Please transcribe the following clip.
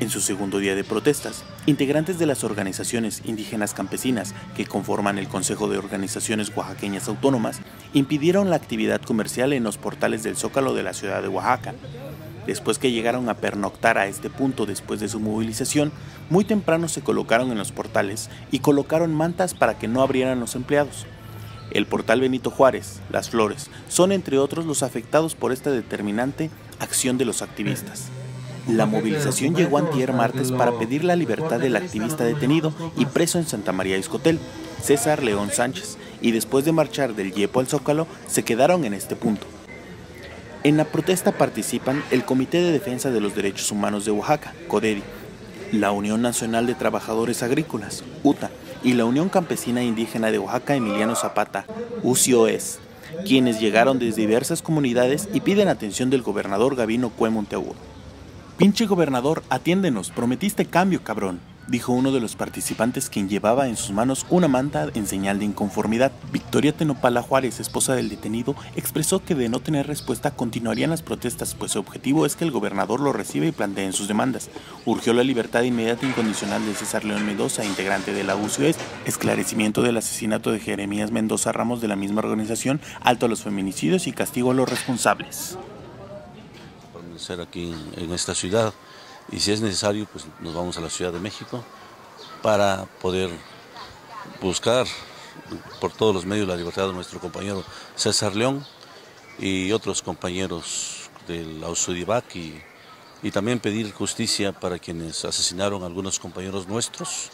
En su segundo día de protestas, integrantes de las organizaciones indígenas campesinas que conforman el Consejo de Organizaciones Oaxaqueñas Autónomas impidieron la actividad comercial en los portales del Zócalo de la ciudad de Oaxaca. Después que llegaron a pernoctar a este punto después de su movilización, muy temprano se colocaron en los portales y colocaron mantas para que no abrieran los empleados. El portal Benito Juárez, Las Flores, son entre otros los afectados por esta determinante acción de los activistas. La movilización llegó antier martes para pedir la libertad del activista detenido y preso en Santa María Iscotel, César León Sánchez, y después de marchar del Yepo al Zócalo, se quedaron en este punto. En la protesta participan el Comité de Defensa de los Derechos Humanos de Oaxaca, CODEDI, la Unión Nacional de Trabajadores Agrícolas, UTA, y la Unión Campesina Indígena de Oaxaca Emiliano Zapata, UCIOES, quienes llegaron desde diversas comunidades y piden atención del gobernador Gabino Cue Monteagudo. Pinche gobernador, atiéndenos, prometiste cambio, cabrón, dijo uno de los participantes quien llevaba en sus manos una manta en señal de inconformidad. Victoria Tenopala Juárez, esposa del detenido, expresó que de no tener respuesta continuarían las protestas, pues su objetivo es que el gobernador lo reciba y plantee sus demandas. Urgió la libertad inmediata e incondicional de César León Mendoza, integrante de la UCS, esclarecimiento del asesinato de Jeremías Mendoza Ramos de la misma organización, alto a los feminicidios y castigo a los responsables ser aquí en esta ciudad y si es necesario pues nos vamos a la Ciudad de México para poder buscar por todos los medios la libertad de nuestro compañero César León y otros compañeros del Ausudivac y, y también pedir justicia para quienes asesinaron a algunos compañeros nuestros.